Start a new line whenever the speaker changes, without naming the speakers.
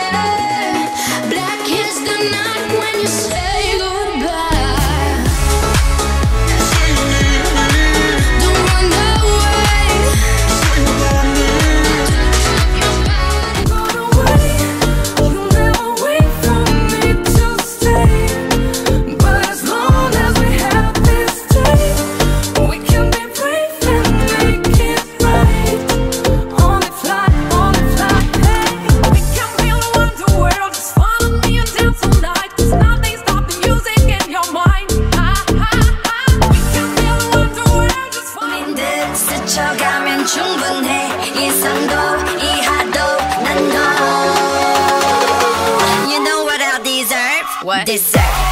yeah.
What? Dessert.